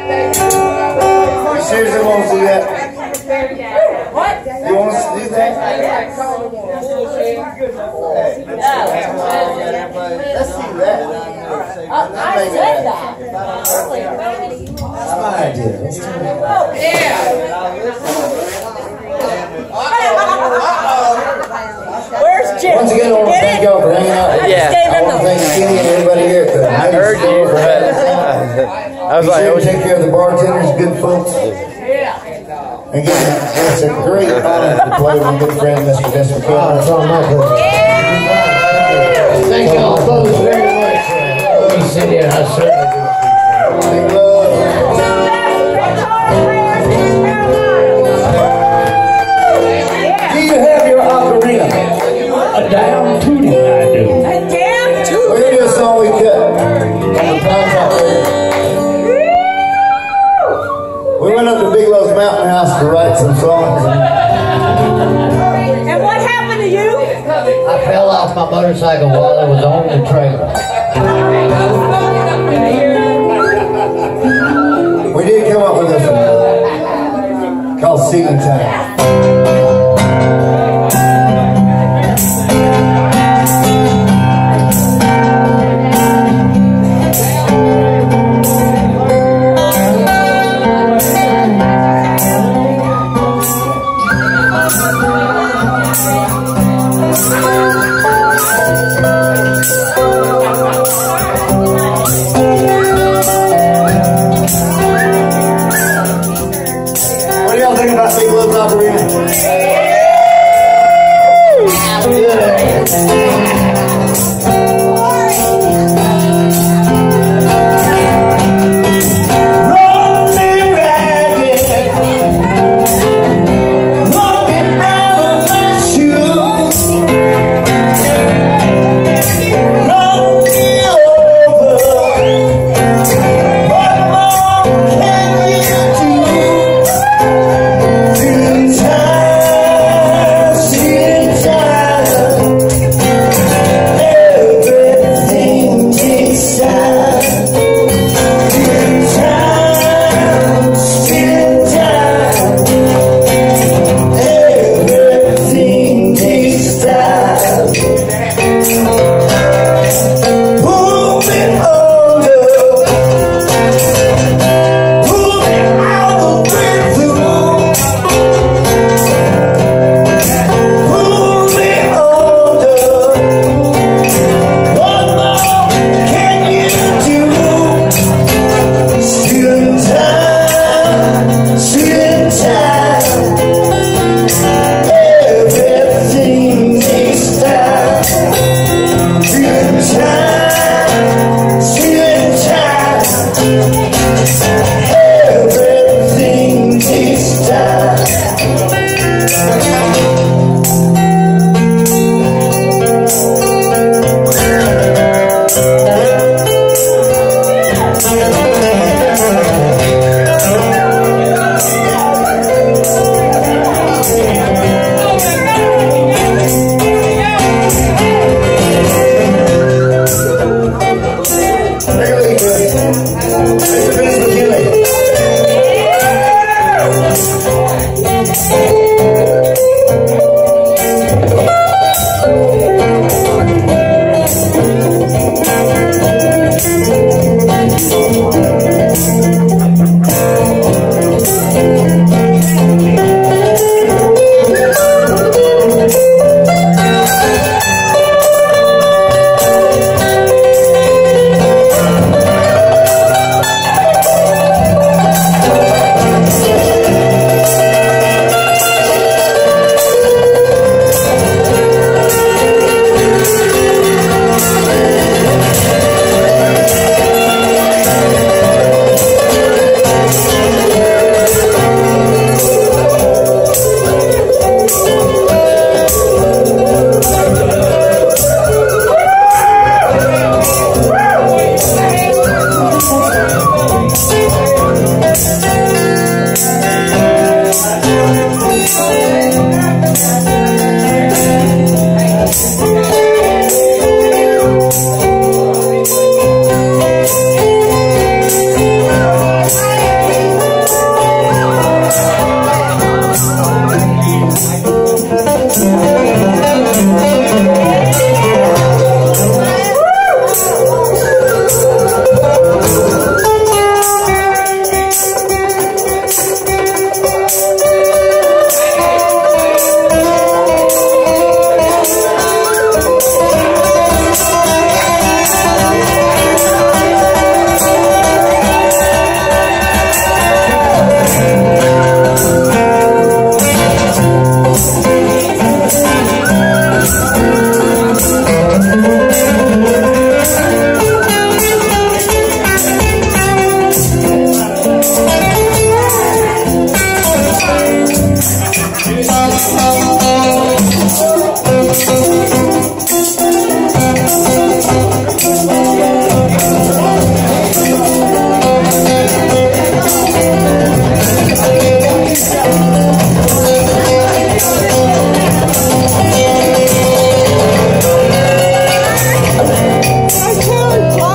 You seriously want to do that? What? You want us to do that? Let's do that. I said that. That's my idea. Let's. Where's Jim? Once again, I want to thank y'all for hanging out. Yeah. I want to thank Kenny and everybody here I heard you, for having us. I was Be like, sure oh, to take care of the bartenders, good folks. Yeah. And get, it's a great honor to play with my good friend, Mr. Vince McKinley. It's on my birthday. Thank y'all both very much. Let me sit here, I certainly do. Do off my motorcycle while I was on the trailer. We did come up with this one called Stealing Time. What do Really